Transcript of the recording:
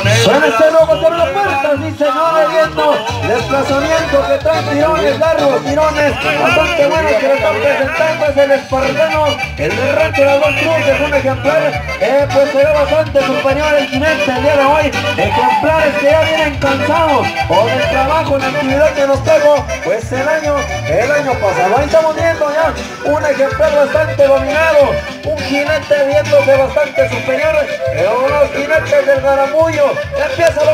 Suena este loco sobre la puerta, sí señores, viendo desplazamiento que trae tirones largos, tirones bastante buenos que le están presentando es el espartano, el de rancho de las dos cruces, un ejemplar. Eh, pues se ve bastante superior el jinete el día de hoy, ejemplares que ya vienen cansados por el trabajo, la actividad que nos pegó, pues el año, el año pasado, ahí estamos viendo ya un ejemplar bastante dominado, un jinete viéndose bastante superior, pero unos jinetes del garamullo, empieza sí